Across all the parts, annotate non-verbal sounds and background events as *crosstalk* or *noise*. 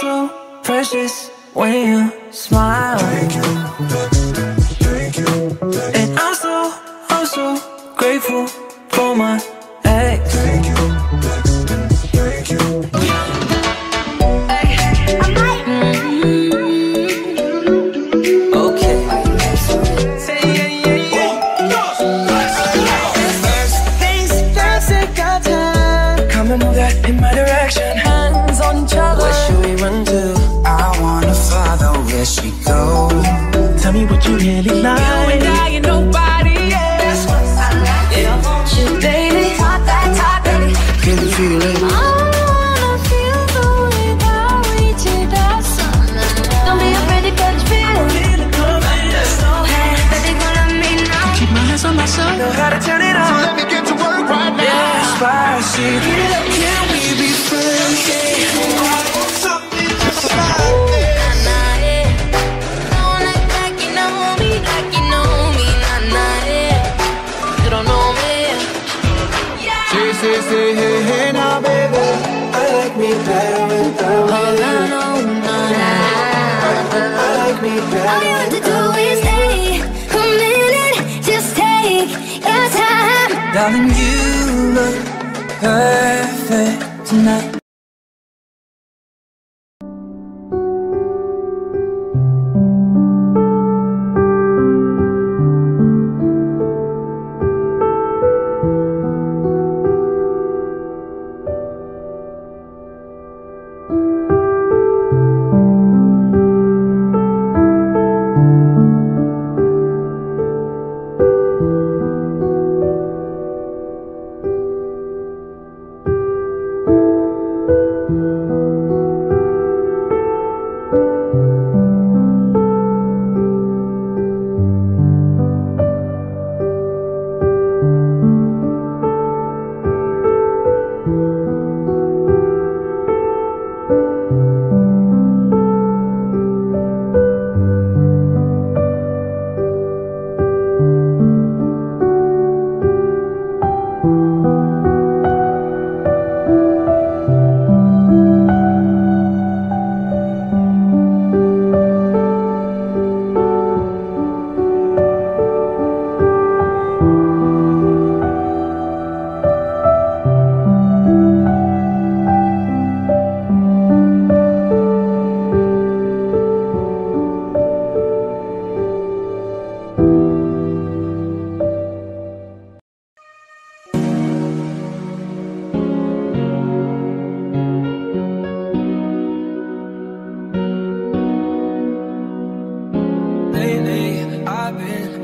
so precious when you smile. Thank you, thank you. And I'm so, I'm so grateful for my. say hey hey now, baby. I like me better without you. way. All alone, all alone. I like me better. All you have to do is stay a minute, just take your time, darling. You look perfect tonight. Lately, I've been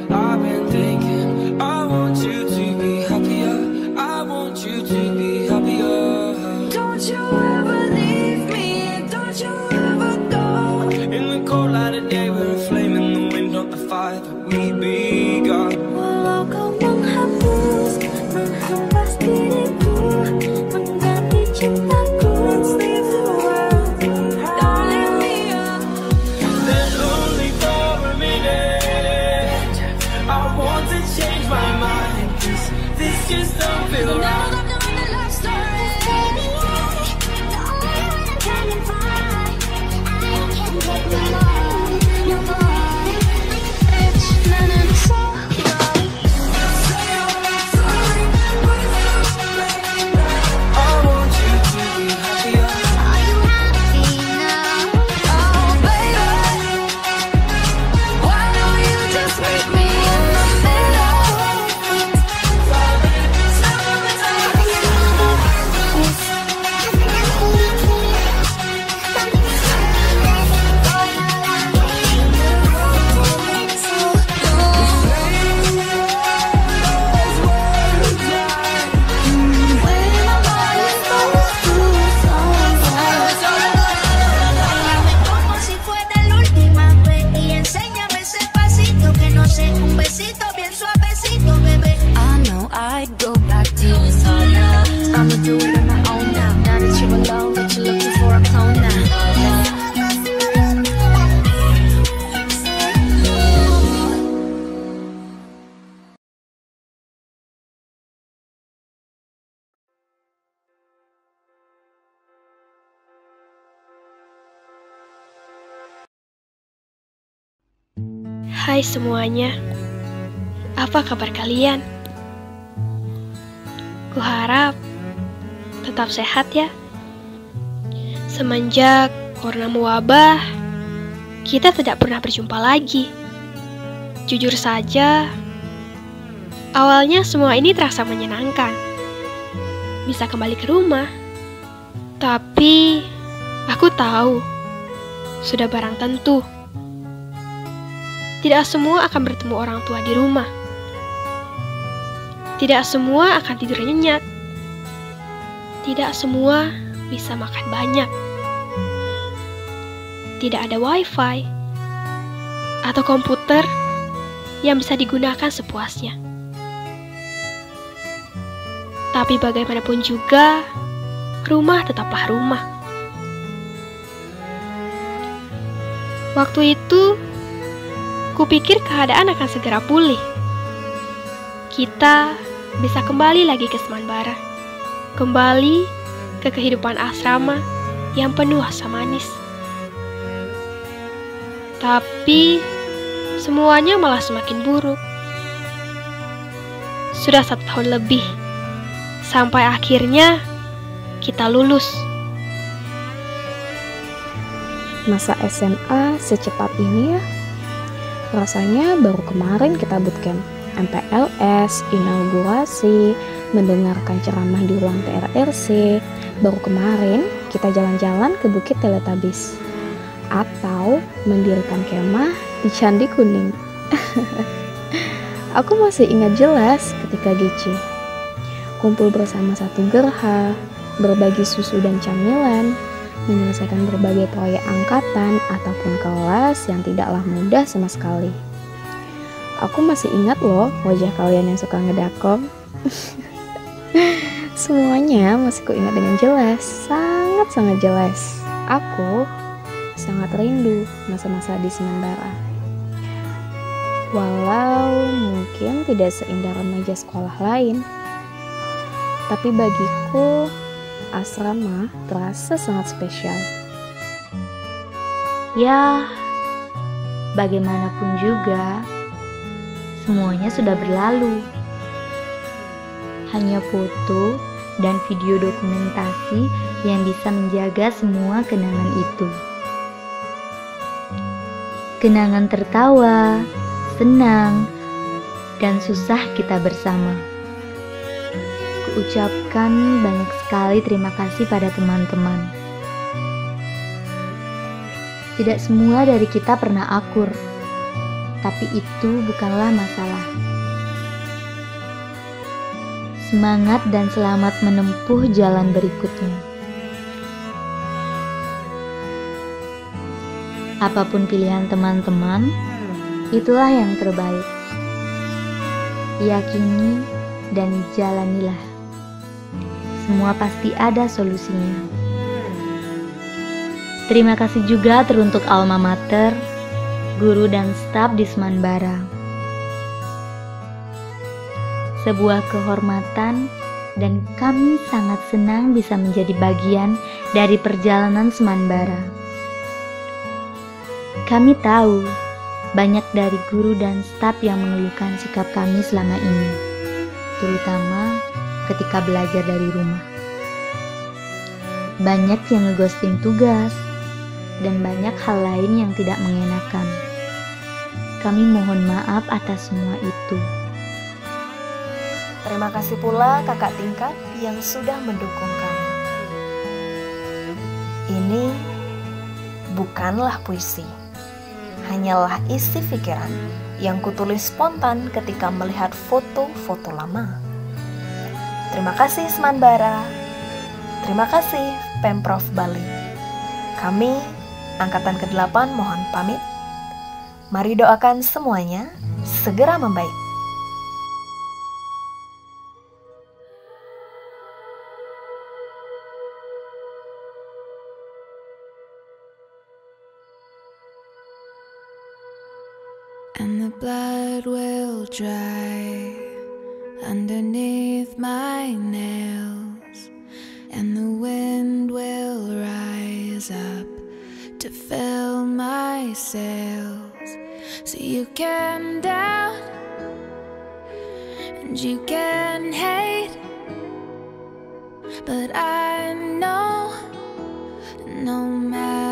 Hai semuanya, apa kabar kalian? Kuharap tetap sehat ya. Semenjak corona mewabah, kita tidak pernah berjumpa lagi. Jujur saja, awalnya semua ini terasa menyenangkan. Bisa kembali ke rumah. Tapi aku tahu sudah barang tentu. Tidak semua akan bertemu orang tua di rumah. Tidak semua akan tidur nyenyak. Tidak semua bisa makan banyak. Tidak ada wifi atau komputer yang bisa digunakan sepuasnya. Tapi bagaimanapun juga, rumah tetaplah rumah. Waktu itu, kupikir keadaan akan segera pulih. Kita bisa kembali lagi ke Semanbara. Kembali ke kehidupan asrama yang penuh asa manis. Tapi, semuanya malah semakin buruk. Sudah satu tahun lebih, sampai akhirnya kita lulus. Masa SMA secepat ini ya? Rasanya baru kemarin kita bootcamp. MPLS, inaugurasi, mendengarkan ceramah di ruang TRRC. Baru kemarin kita jalan-jalan ke Bukit Teletabis. Atau mendirikan kemah di Candi Kuning. *laughs* Aku masih ingat jelas ketika Gici. Kumpul bersama satu gerha, berbagi susu dan camilan, menyelesaikan berbagai proyek angkatan ataupun kelas yang tidaklah mudah sama sekali. Aku masih ingat loh wajah kalian yang suka ngedakom. *laughs* Semuanya masih kuingat dengan jelas, sangat-sangat jelas. Aku sangat rindu masa-masa di Sementara. Walau mungkin tidak seindah remaja sekolah lain, tapi bagiku asrama terasa sangat spesial. Ya, bagaimanapun juga, semuanya sudah berlalu. Hanya foto dan video dokumentasi yang bisa menjaga semua kenangan itu. Kenangan tertawa, senang, dan susah kita bersama. Kuucapkan banyak sekali terima kasih pada teman-teman. Tidak semua dari kita pernah akur tapi itu bukanlah masalah. Semangat dan selamat menempuh jalan berikutnya. Apa pun pilihan teman-teman, itulah yang terbaik. Yakini dan jalanilah. Semua pasti ada solusinya. Terima kasih juga teruntuk alma mater guru dan staf di Semanbara. Sebuah kehormatan dan kami sangat senang bisa menjadi bagian dari perjalanan Semanbara. Kami tahu banyak dari guru dan staf yang mengeluhkan sikap kami selama ini, terutama ketika belajar dari rumah. Banyak yang ngeghosting tugas, dan banyak hal lain yang tidak mengenakan. Kami mohon maaf atas semua itu. Terima kasih pula kakak tingkat yang sudah mendukung kami. Ini bukanlah puisi, hanyalah isi pikiran yang kutulis spontan ketika melihat foto-foto lama. Terima kasih Semanbara. Terima kasih Pemprov Bali. Kami, Angkatan ke-8 mohon pamit. Mari doakan semuanya segera membaik. And the blood will dry underneath my nails, and the wind will rise up to fill my sails. So you can doubt and you can hate, But I know no matter